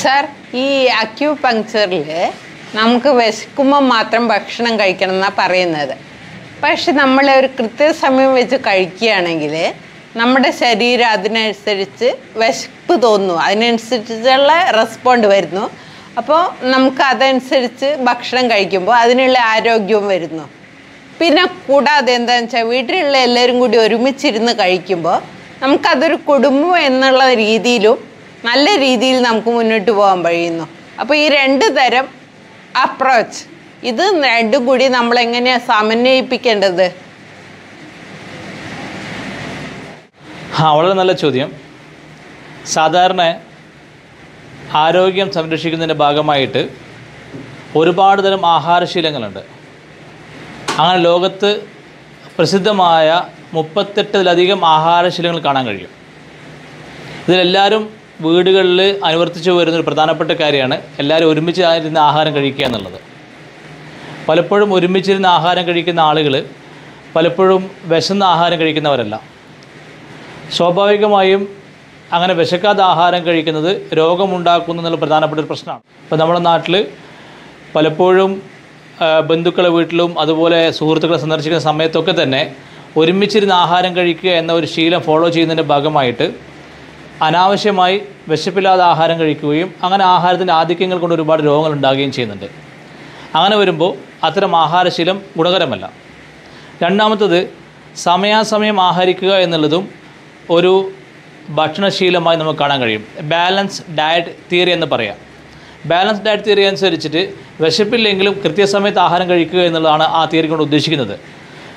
Sir ഈ acu പങ്ക്ചറിൽ നമുക്ക് വിശക്കുമ്പോൾ മാത്രം ഭക്ഷണം കഴിക്കണം എന്നാണ് പറയുന്നത്. പക്ഷെ നമ്മൾ ഒരു കൃത്യസമയം വെച്ച് കഴിക്കുകയാണെങ്കിൽ നമ്മുടെ ശരീരം അതിനനുസരിച്ച് വിശപ്പ് തോന്നുന്നു. അതിനനുസരിച്ചുള്ള റെസ്പോണ്ട് വരുന്നു. അപ്പോൾ നമുക്ക് അതനുസരിച്ച് ഭക്ഷണം കഴിക്കുമ്പോൾ അതിനുള്ള ആരോഗ്യവും വരുന്നു. പിന്നെ കൂടാതെ എന്താണെന്ന് വെച്ചാൽ വീട്ടിലുള്ള എല്ലാവരും കൂടി ഒരുമിച്ചിരുന്ന് കഴിക്കുമ്പോൾ നമുക്കതൊരു കുടുംബം എന്നുള്ള രീതിയിലും നല്ല രീതിയിൽ നമുക്ക് മുന്നോട്ട് പോകാൻ കഴിയുന്നു. അപ്പോൾ ഈ രണ്ട് തരം അപ്രോച്ച് ഇത് രണ്ടും കൂടി നമ്മൾ എങ്ങനെയാണ് സമന്വയിപ്പിക്കേണ്ടത്? ആ വളരെ നല്ല ചോദ്യം. സാധാരണ ആരോഗ്യം സംരക്ഷിക്കുന്നതിന്റെ ഭാഗമായിട്ട് ഒരുപാട് തരം ആഹാരശീലങ്ങളുണ്ട്. അങ്ങനെ ലോകത്ത് പ്രസിദ്ധമായ മുപ്പത്തെട്ടിലധികം ആഹാരശീലങ്ങൾ കാണാൻ കഴിയും. ഇതിലെല്ലാവരും വീടുകളിൽ അനുവർത്തിച്ചു വരുന്ന ഒരു പ്രധാനപ്പെട്ട കാര്യമാണ് എല്ലാവരും ഒരുമിച്ച് ഇരുന്ന് ആഹാരം കഴിക്കുക എന്നുള്ളത്. പലപ്പോഴും ഒരുമിച്ചിരുന്ന് ആഹാരം കഴിക്കുന്ന ആളുകൾ പലപ്പോഴും വിശന്ന ആഹാരം കഴിക്കുന്നവരല്ല. സ്വാഭാവികമായും അങ്ങനെ വിശക്കാതെ ആഹാരം കഴിക്കുന്നത് രോഗമുണ്ടാക്കുന്നു എന്നുള്ള പ്രധാനപ്പെട്ട ഒരു പ്രശ്നമാണ്. ഇപ്പോൾ നമ്മുടെ നാട്ടിൽ പലപ്പോഴും ബന്ധുക്കളെ വീട്ടിലും അതുപോലെ സുഹൃത്തുക്കളെ സന്ദർശിക്കുന്ന സമയത്തൊക്കെ തന്നെ ഒരുമിച്ചിരുന്ന് ആഹാരം കഴിക്കുക എന്ന ഒരു ശീലം ഫോളോ ചെയ്യുന്നതിന്റെ ഭാഗമായിട്ട് അനാവശ്യമായി വിശപ്പില്ലാതെ ആഹാരം കഴിക്കുകയും അങ്ങനെ ആഹാരത്തിന്റെ ആധിക്യങ്ങൾ കൊണ്ട് ഒരുപാട് രോഗങ്ങൾ ഉണ്ടാകുകയും ചെയ്യുന്നുണ്ട്. അങ്ങനെ വരുമ്പോൾ അത്തരം ആഹാരശീലം ഗുണകരമല്ല. രണ്ടാമത്തത് സമയാസമയം ആഹരിക്കുക എന്നുള്ളതും ഒരു ഭക്ഷണശീലമായി നമുക്ക് കാണാൻ കഴിയും. ബാലൻസ് ഡയറ്റ് തിയറി എന്ന് പറയാം. ബാലൻസ് ഡയറ്റ് തിയറി അനുസരിച്ചിട്ട് വിശപ്പില്ലെങ്കിലും കൃത്യസമയത്ത് ആഹാരം കഴിക്കുക എന്നുള്ളതാണ് ആ തിയറി കൊണ്ട് ഉദ്ദേശിക്കുന്നത്.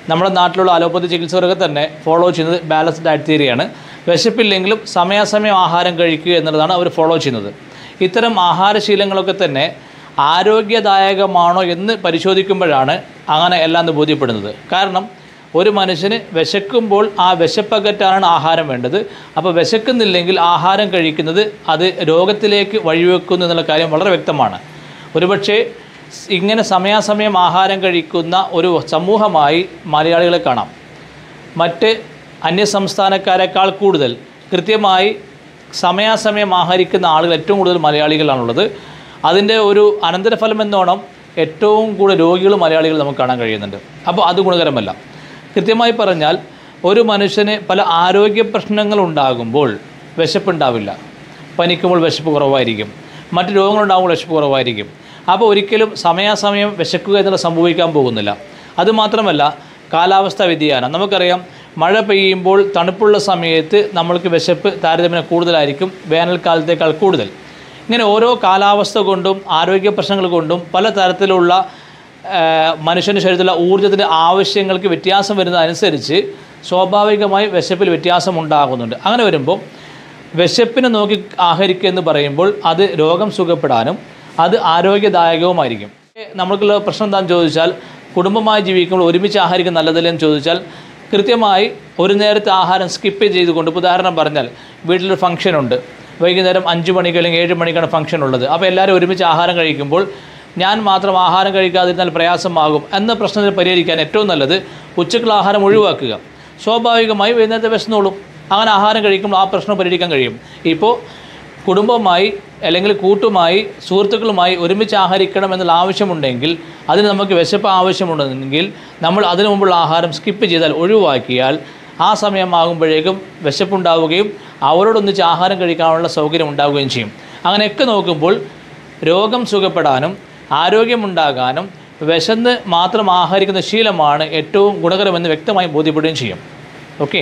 നമ്മുടെ നാട്ടിലുള്ള അലോപ്പതി ചികിത്സകരൊക്കെ തന്നെ ഫോളോ ചെയ്യുന്നത് ബാലൻസ് ഡയറ്റ് തിയറിയാണ്. വിശപ്പില്ലെങ്കിലും സമയാസമയം ആഹാരം കഴിക്കുക എന്നുള്ളതാണ് അവർ ഫോളോ ചെയ്യുന്നത്. ഇത്തരം ആഹാരശീലങ്ങളൊക്കെ തന്നെ ആരോഗ്യദായകമാണോ എന്ന് പരിശോധിക്കുമ്പോഴാണ് അങ്ങനെ എല്ലാം എന്ന് ബോധ്യപ്പെടുന്നത്. കാരണം ഒരു മനുഷ്യന് വിശക്കുമ്പോൾ ആ വിശപ്പകറ്റാനാണ് ആഹാരം വേണ്ടത്. അപ്പോൾ വിശക്കുന്നില്ലെങ്കിൽ ആഹാരം കഴിക്കുന്നത് അത് രോഗത്തിലേക്ക് വഴിവെക്കുന്നു എന്നുള്ള കാര്യം വളരെ വ്യക്തമാണ്. ഒരുപക്ഷെ ഇങ്ങനെ സമയാസമയം ആഹാരം കഴിക്കുന്ന ഒരു സമൂഹമായി മലയാളികളെ കാണാം. മറ്റ് അന്യസംസ്ഥാനക്കാരെക്കാൾ കൂടുതൽ കൃത്യമായി സമയാസമയം ആഹരിക്കുന്ന ആളുകൾ ഏറ്റവും കൂടുതൽ മലയാളികളാണുള്ളത്. അതിന്റെ ഒരു അനന്തരഫലം എന്നോണം ഏറ്റവും കൂടുതൽ രോഗികൾ മലയാളികൾ നമുക്ക് കാണാൻ കഴിയുന്നുണ്ട്. അപ്പോൾ അത് ഗുണകരമല്ല. കൃത്യമായി പറഞ്ഞാൽ ഒരു മനുഷ്യന് പല ആരോഗ്യ പ്രശ്നങ്ങൾ ഉണ്ടാകുമ്പോൾ വിശപ്പുണ്ടാവില്ല. പനിക്കുമ്പോൾ വിശപ്പ് കുറവായിരിക്കും. മറ്റ് രോഗങ്ങളുണ്ടാകുമ്പോൾ വിശപ്പ് കുറവായിരിക്കും. അപ്പോൾ ഒരിക്കലും സമയാസമയം വിശക്കുക എന്നുള്ള സംഭവിക്കാൻ പോകുന്നില്ല. അതുമാത്രമല്ല കാലാവസ്ഥാ വ്യതിയാനം. നമുക്കറിയാം മഴ പെയ്യുമ്പോൾ തണുപ്പുള്ള സമയത്ത് നമ്മൾക്ക് വിശപ്പ് താരതമ്യം കൂടുതലായിരിക്കും വേനൽക്കാലത്തേക്കാൾ കൂടുതൽ. ഇങ്ങനെ ഓരോ കാലാവസ്ഥ കൊണ്ടും ആരോഗ്യ പ്രശ്നങ്ങൾ കൊണ്ടും പല തരത്തിലുള്ള മനുഷ്യന്റെ ശരീരത്തിലുള്ള ഊർജത്തിന്റെ ആവശ്യങ്ങൾക്ക് വ്യത്യാസം വരുന്നതനുസരിച്ച് സ്വാഭാവികമായി വിശപ്പിൽ വ്യത്യാസം ഉണ്ടാകുന്നുണ്ട്. അങ്ങനെ വരുമ്പോൾ വിശപ്പിനെ നോക്കി ആഹരിക്കുക എന്ന് പറയുമ്പോൾ അത് രോഗം സുഖപ്പെടാനും അത് ആരോഗ്യദായകവുമായിരിക്കും. നമ്മൾക്കുള്ള പ്രശ്നം എന്താണെന്ന് ചോദിച്ചാൽ കുടുംബമായി ജീവിക്കുമ്പോൾ ഒരുമിച്ച് ആഹാരിക്കും നല്ലതല്ലേ എന്ന് ചോദിച്ചാൽ കൃത്യമായി ഒരു നേരത്തെ ആഹാരം സ്കിപ്പ് ചെയ്തുകൊണ്ട് ഉദാഹരണം പറഞ്ഞാൽ വീട്ടിലൊരു ഫംഗ്ഷൻ ഉണ്ട്. വൈകുന്നേരം അഞ്ച് മണിക്ക് അല്ലെങ്കിൽ ഏഴ് മണിക്കാണ് ഫംഗ്ഷൻ ഉള്ളത്. അപ്പോൾ എല്ലാവരും ഒരുമിച്ച് ആഹാരം കഴിക്കുമ്പോൾ ഞാൻ മാത്രം ആഹാരം കഴിക്കാതിരുന്നാൽ പ്രയാസമാകും എന്ന പ്രശ്നത്തിന് പരിഹരിക്കാൻ ഏറ്റവും നല്ലത് ഉച്ചക്കുള്ള ആഹാരം ഒഴിവാക്കുക. സ്വാഭാവികമായി വൈകുന്നേരത്തെ വിശന്നോളും. അങ്ങനെ ആഹാരം കഴിക്കുമ്പോൾ ആ പ്രശ്നം പരിഹരിക്കാൻ കഴിയും. ഇപ്പോൾ കുടുംബമായി അല്ലെങ്കിൽ കൂട്ടുമായി സുഹൃത്തുക്കളുമായി ഒരുമിച്ച് ആഹരിക്കണം എന്നുള്ള ആവശ്യമുണ്ടെങ്കിൽ അതിന് നമുക്ക് വിശപ്പ് ആവശ്യമുണ്ടെങ്കിൽ നമ്മൾ അതിനു മുമ്പുള്ള ആഹാരം സ്കിപ്പ് ചെയ്താൽ ഒഴിവാക്കിയാൽ ആ സമയമാകുമ്പോഴേക്കും വിശപ്പുണ്ടാവുകയും അവരോടൊന്നിച്ച് ആഹാരം കഴിക്കാനുള്ള സൗകര്യം ഉണ്ടാവുകയും ചെയ്യും. അങ്ങനെയൊക്കെ നോക്കുമ്പോൾ രോഗം സുഖപ്പെടാനും ആരോഗ്യമുണ്ടാകാനും വിശന്ന് മാത്രം ആഹരിക്കുന്ന ശീലമാണ് ഏറ്റവും ഗുണകരമെന്ന് വ്യക്തമായി ബോധ്യപ്പെടുകയും ചെയ്യും. ഓക്കെ